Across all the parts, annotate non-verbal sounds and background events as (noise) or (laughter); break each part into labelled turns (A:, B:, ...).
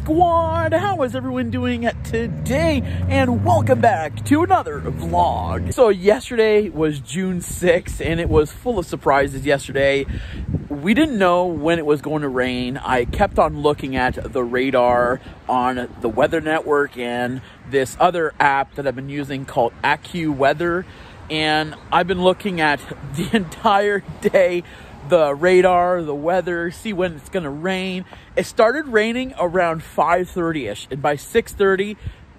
A: squad? How is everyone doing today? And welcome back to another vlog. So yesterday was June 6th and it was full of surprises yesterday. We didn't know when it was going to rain. I kept on looking at the radar on the Weather Network and this other app that I've been using called AccuWeather. And I've been looking at (laughs) the entire day the radar, the weather, see when it's going to rain. It started raining around 5:30ish, and by 6:30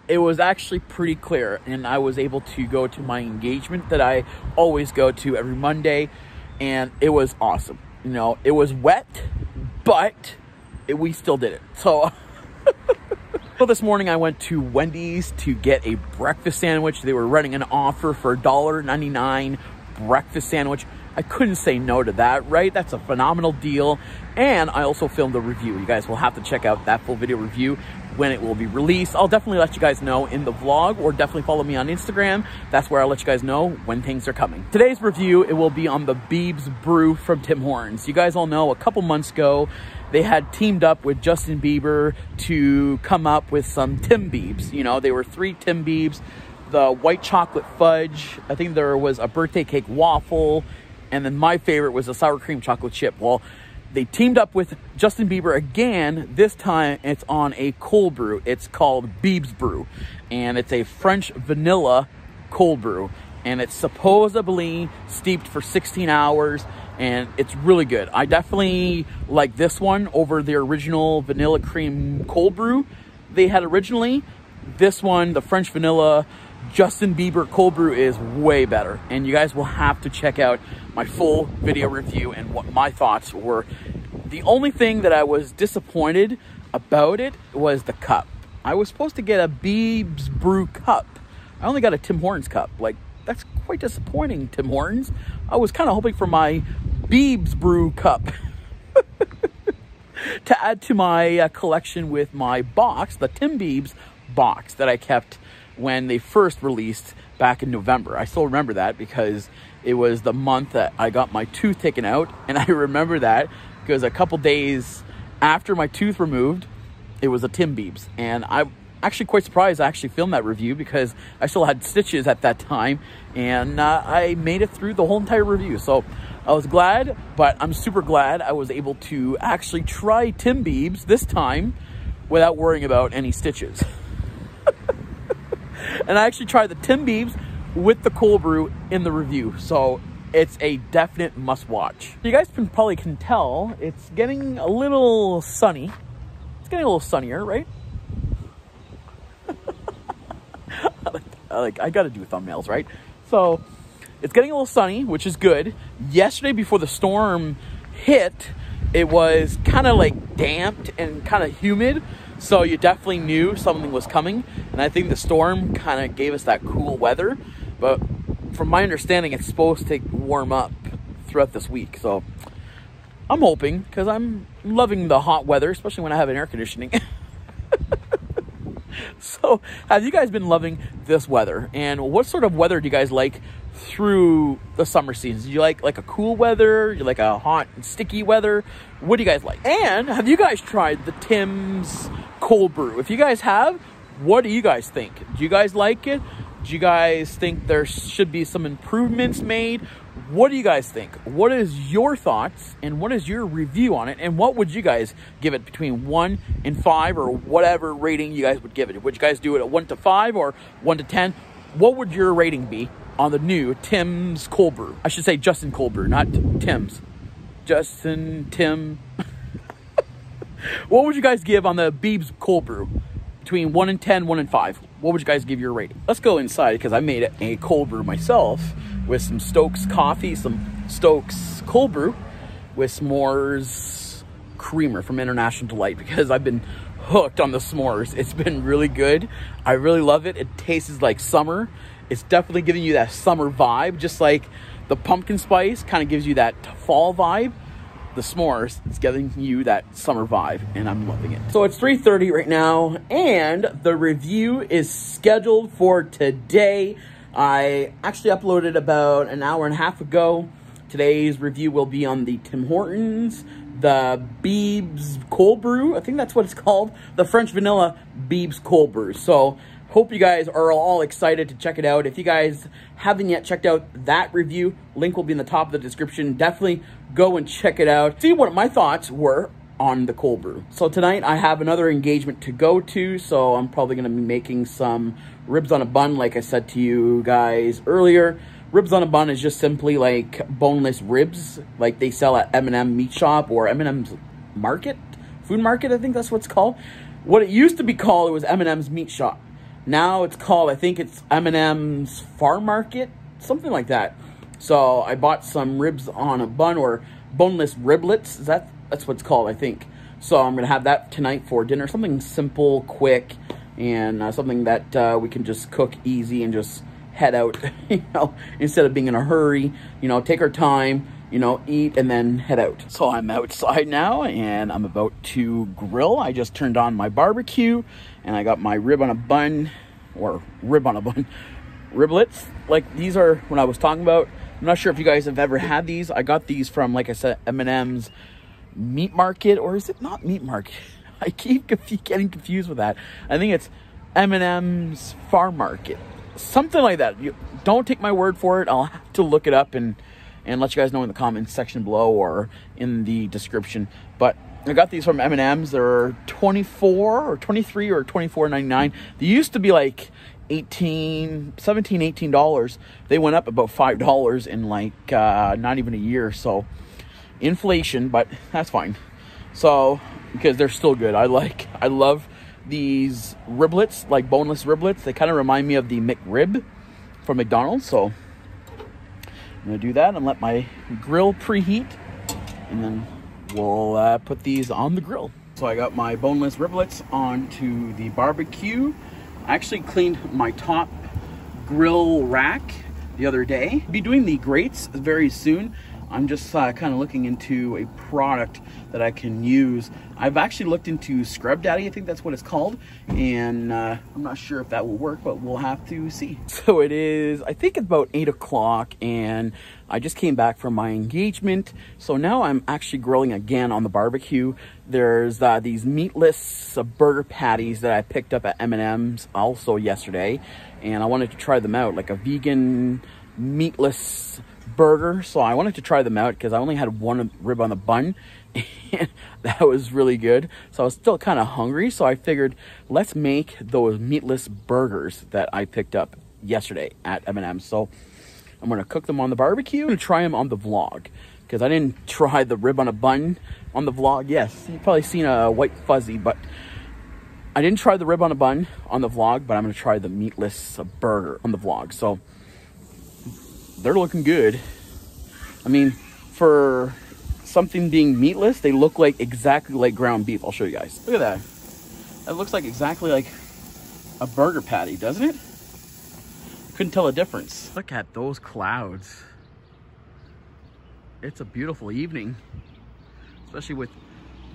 A: it was actually pretty clear and I was able to go to my engagement that I always go to every Monday and it was awesome. You know, it was wet, but it, we still did it. So (laughs) So this morning I went to Wendy's to get a breakfast sandwich. They were running an offer for $1.99 breakfast sandwich. I couldn't say no to that, right? That's a phenomenal deal. And I also filmed a review. You guys will have to check out that full video review when it will be released. I'll definitely let you guys know in the vlog or definitely follow me on Instagram. That's where I'll let you guys know when things are coming. Today's review, it will be on the Biebs Brew from Tim Hortons. You guys all know a couple months ago, they had teamed up with Justin Bieber to come up with some Tim Biebs. You know, they were three Tim Biebs, the white chocolate fudge. I think there was a birthday cake waffle and then my favorite was the sour cream chocolate chip. Well, they teamed up with Justin Bieber again. This time it's on a cold brew. It's called Biebs Brew. And it's a French vanilla cold brew. And it's supposedly steeped for 16 hours. And it's really good. I definitely like this one over the original vanilla cream cold brew they had originally. This one, the French vanilla Justin Bieber cold brew is way better. And you guys will have to check out my full video review and what my thoughts were. The only thing that I was disappointed about it was the cup. I was supposed to get a Biebs Brew cup. I only got a Tim Hortons cup. Like, that's quite disappointing, Tim Hortons. I was kind of hoping for my Biebs Brew cup. (laughs) to add to my uh, collection with my box, the Tim Biebs box that I kept when they first released back in November. I still remember that because it was the month that I got my tooth taken out. And (laughs) I remember that because a couple days after my tooth removed, it was a Tim Biebs. And I'm actually quite surprised I actually filmed that review because I still had stitches at that time. And uh, I made it through the whole entire review. So I was glad, but I'm super glad I was able to actually try Tim Biebs this time without worrying about any stitches. (laughs) and I actually tried the Tim Biebs with the cold brew in the review. So it's a definite must watch. You guys can probably can tell it's getting a little sunny. It's getting a little sunnier, right? (laughs) like I gotta do thumbnails, right? So it's getting a little sunny, which is good. Yesterday before the storm hit, it was kind of like damped and kind of humid. So you definitely knew something was coming. And I think the storm kind of gave us that cool weather. But from my understanding, it's supposed to warm up throughout this week. So I'm hoping because I'm loving the hot weather, especially when I have an air conditioning. (laughs) so have you guys been loving this weather? And what sort of weather do you guys like through the summer seasons? Do you like like a cool weather? You like a hot and sticky weather? What do you guys like? And have you guys tried the Tim's cold brew? If you guys have, what do you guys think? Do you guys like it? Do you guys think there should be some improvements made? What do you guys think? What is your thoughts and what is your review on it? And what would you guys give it between one and five or whatever rating you guys would give it? Would you guys do it at one to five or one to 10? What would your rating be on the new Tim's cold brew? I should say Justin cold brew, not Tim's. Justin, Tim. (laughs) what would you guys give on the Biebs cold brew? Between 1 and 10, 1 and 5. What would you guys give your rating? Let's go inside because I made a cold brew myself with some Stokes coffee, some Stokes cold brew with s'mores creamer from International Delight because I've been hooked on the s'mores. It's been really good. I really love it. It tastes like summer. It's definitely giving you that summer vibe, just like the pumpkin spice kind of gives you that fall vibe the s'mores it's giving you that summer vibe and i'm loving it so it's 3:30 right now and the review is scheduled for today i actually uploaded about an hour and a half ago today's review will be on the tim hortons the Biebs Cold Brew. I think that's what it's called. The French Vanilla Biebs Cold Brew. So hope you guys are all excited to check it out. If you guys haven't yet checked out that review, link will be in the top of the description. Definitely go and check it out. See what my thoughts were on the cold brew. So tonight I have another engagement to go to, so I'm probably going to be making some ribs on a bun like I said to you guys earlier. Ribs on a bun is just simply like boneless ribs, like they sell at M&M Meat Shop or M&M's Market, Food Market, I think that's what it's called. What it used to be called, it was M&M's Meat Shop. Now it's called, I think it's M&M's Farm Market, something like that. So I bought some ribs on a bun or boneless riblets. Is that that's what it's called, I think. So I'm gonna have that tonight for dinner. Something simple, quick, and uh, something that uh, we can just cook easy and just head out, (laughs) you know, instead of being in a hurry, you know, take our time, you know, eat and then head out. So I'm outside now and I'm about to grill. I just turned on my barbecue and I got my rib on a bun or rib on a bun (laughs) riblets. Like these are when I was talking about. I'm not sure if you guys have ever had these. I got these from, like I said, M&M's Meat Market, or is it not Meat Market? (laughs) I keep getting confused with that. I think it's M&M's Farm Market something like that. You, don't take my word for it. I'll have to look it up and and let you guys know in the comments section below or in the description. But I got these from M&M's. They're 24 or 23 or 24.99. They used to be like 18, 17, 18 dollars. They went up about five dollars in like uh, not even a year. So inflation, but that's fine. So because they're still good. I like, I love these riblets, like boneless riblets. They kind of remind me of the McRib from McDonald's. So I'm gonna do that and let my grill preheat, and then we'll uh, put these on the grill. So I got my boneless riblets onto the barbecue. I actually cleaned my top grill rack the other day. Be doing the grates very soon. I'm just uh, kind of looking into a product that I can use. I've actually looked into Scrub Daddy, I think that's what it's called, and uh, I'm not sure if that will work, but we'll have to see. (laughs) So it is, I think about 8 o'clock, and I just came back from my engagement, so now I'm actually grilling again on the barbecue. There's uh, these meatless burger patties that I picked up at M&M's also yesterday, and I wanted to try them out, like a vegan meatless burger. So I wanted to try them out because I only had one rib on the bun. (laughs) And that was really good. So I was still kind of hungry. So I figured let's make those meatless burgers that I picked up yesterday at M&M. So I'm going to cook them on the barbecue and try them on the vlog. Because I didn't (laughs) try the rib on a bun on the vlog. Yes, you've probably seen a white fuzzy, but I didn't try the rib on a bun on the vlog, but I'm going to try the meatless burger on the vlog. So they're looking good. I mean, for something being meatless, they look like exactly like ground beef. I'll show you guys. Look at that. That looks like exactly like a burger patty, doesn't it? Couldn't tell a difference. Look at those clouds. It's a beautiful evening, especially with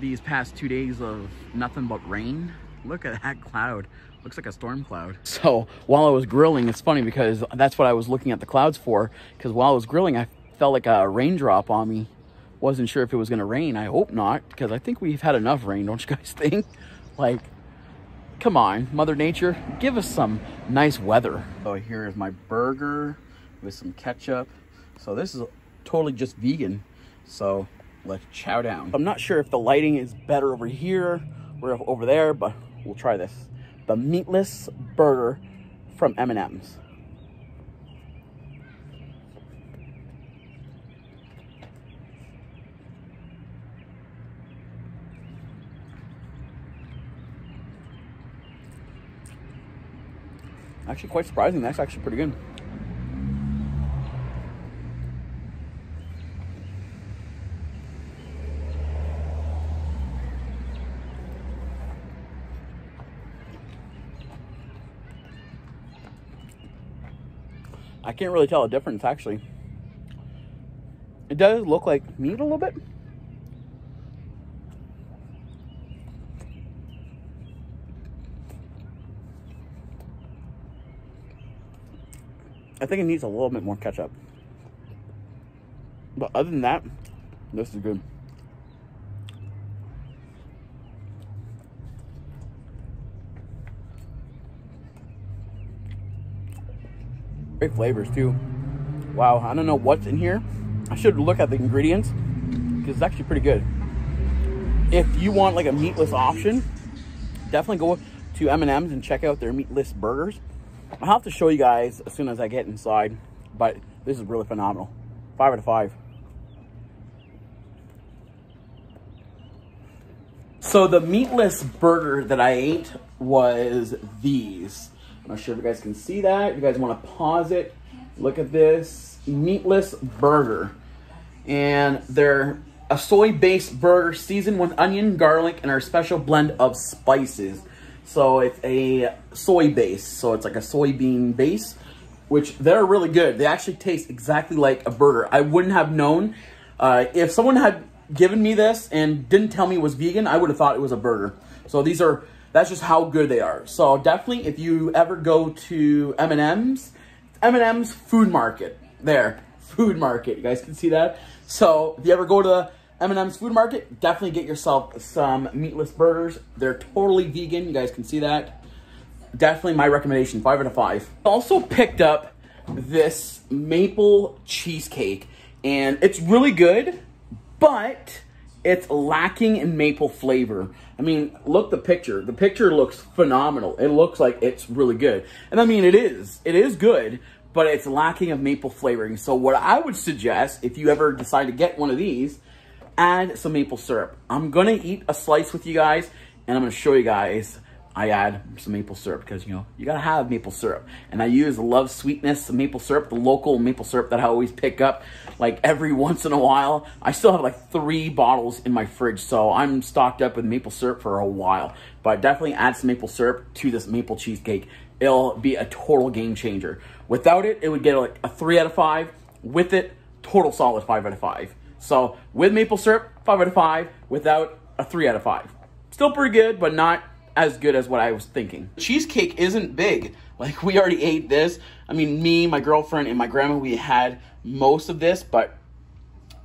A: these past two days of nothing but rain. Look at that (laughs) cloud. Looks like a storm cloud. (laughs) So while I was grilling, it's funny because that's what I was looking at the clouds for. Because while I was grilling, I felt like a raindrop on me. Wasn't sure if it was going to rain. I hope not. Because I think we've had enough rain, don't you guys (laughs) think? Like, come on, Mother Nature, give us some nice weather. So here is my burger with some ketchup. So this is totally just vegan. So let's chow down. I'm not sure if the lighting is better over here or over there, but we'll try this. The meatless burger from M&M's. Actually quite surprising. That's actually pretty good. I can't really tell a difference actually. It does look like meat a little bit. I think it needs a little bit more ketchup. But other than that, this is good. Flavors too. Wow, I don't know what's in here. I should look at the ingredients because it's actually pretty good. If you want like a meatless option, definitely go to M&M's and check out their meatless burgers. I'll have to show you guys as soon as I get inside, but this is really phenomenal. Five out of five. So the meatless burger that I ate was these. I'm not sure if you guys can see that. If you guys want to pause it, look at this meatless burger. And they're a soy-based burger seasoned with onion, garlic, and our special blend of spices. So it's a soy base. So it's like a soybean base, which they're really good. They actually taste exactly like a burger. I wouldn't have known. Uh, if someone had given me this and didn't tell me it was vegan, I would have thought it was a burger. So these are, that's just how good they are. So definitely if you ever go to M&M's, M&M's Food Market, there, (laughs) Food Market, you guys can see that? So if you ever go to M&M's Food Market, definitely get yourself some meatless burgers. They're totally vegan, you guys can see that. Definitely my recommendation, five out of five. Also picked up this maple cheesecake and it's really good but it's lacking in maple flavor. I mean, look the picture. The picture looks phenomenal. It looks like it's really good. And I mean, it is. It is good, but it's lacking of maple flavoring. So what I would suggest, if you ever decide to get one of these, add some maple syrup. I'm going to eat a slice with you guys, and I'm going to show you guys I add some maple syrup because, you know, you got to have maple syrup. And I use Love Sweetness maple syrup, the local maple syrup that I always pick up like every (laughs) once in a while. I still have like three bottles in my fridge, so I'm stocked up with maple syrup for a while. But definitely add some maple syrup to this maple cheesecake. It'll be a total game changer. Without it, it would get like a three out of five. With it, total solid five out of five. So with maple syrup, five out of five. Without, a three out of five. Still pretty good, but not as good as what I was thinking. Cheesecake isn't big. Like, we already ate this. I mean, me, my girlfriend, and my grandma, we had most of this, but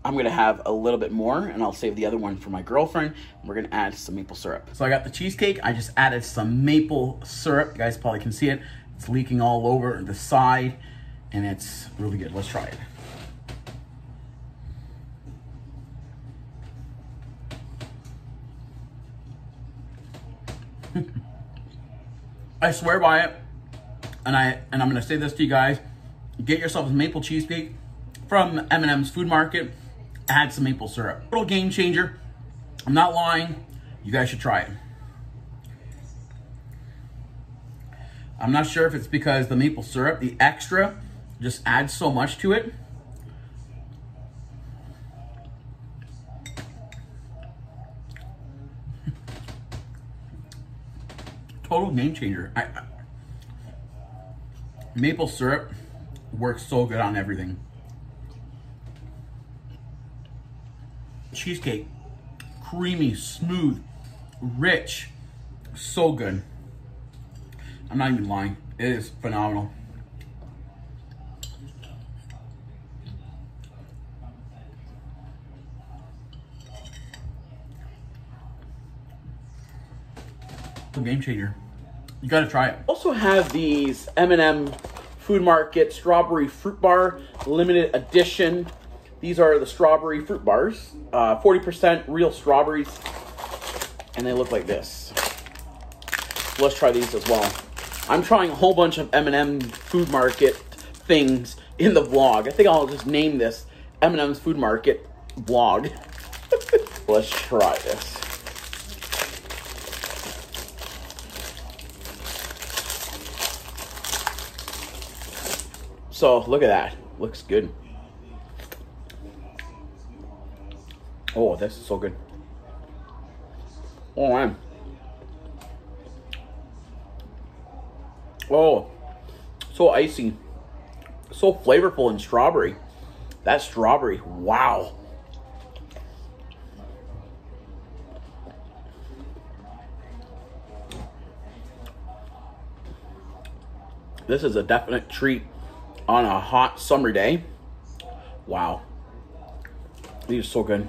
A: I'm going to have a little bit more, and I'll save the other one for my girlfriend. We're going to add some maple syrup. So I got the cheesecake. I just added some maple syrup. You guys probably can see it. It's leaking all over the side, and it's really good. Let's try it. I swear by it, and I and I'm gonna say this to you guys: get yourself a maple cheesecake from M&M's Food Market. Add some maple syrup. Little game changer. I'm not lying. You guys should try it. I'm not sure if it's because the maple syrup, the extra, just adds so much to it. Total game changer. I, I, maple syrup works so good on everything. Cheesecake, creamy, smooth, rich, so good. I'm not even lying. It is phenomenal. Game changer. You gotta try it. Also have these M&M Food Market Strawberry Fruit Bar limited edition. These are the strawberry fruit bars. 40% uh, real strawberries. And they look like this. Let's try these as well. I'm trying a whole bunch of M&M Food Market things in the vlog. I think I'll just name this M&M's Food Market vlog. (laughs) Let's try this. So look at that. Looks good. Oh, this is so good. Oh man. Oh, so icy. So flavorful and strawberry. That strawberry, wow. This is a definite treat on a hot summer day. Wow. These are so good.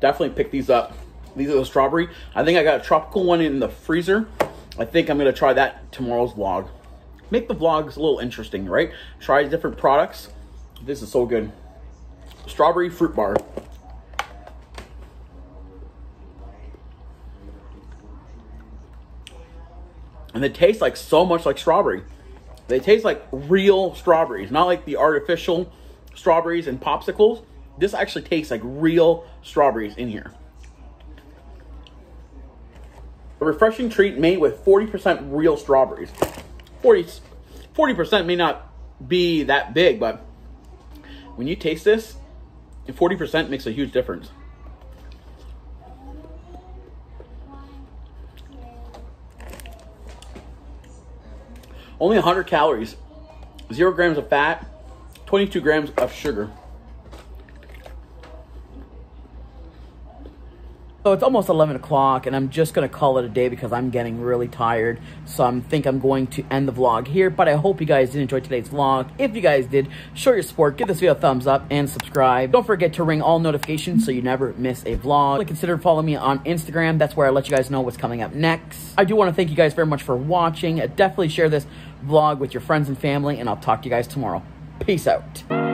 A: Definitely pick these up. These are the strawberry. I think I got a tropical one in the freezer. I think I'm going to try that tomorrow's vlog. make the vlogs a little interesting, right? Try different products. This is so good. Strawberry fruit bar. And they taste like so much like strawberry. They taste like real strawberries, not like the artificial strawberries and popsicles. This actually tastes like real strawberries in here. A refreshing treat made with 40% real strawberries. 40, 40% may not be that big, but when you taste this, 40% makes a huge difference. Only 100 calories, 0 grams of fat, 22 grams of sugar. So it's almost 11 o'clock and I'm just going to call it a day because I'm getting really tired. So I think I'm going to end the vlog here. But I hope you guys did enjoy today's vlog. If you guys did, show your support. Give this video a thumbs up and subscribe. Don't forget to ring all notifications so you never miss a vlog. Consider following me on Instagram. That's where I let you guys know what's coming up next. I do want to thank you guys very much for watching. Definitely share this vlog with your friends and family. And I'll talk to you guys tomorrow. Peace out.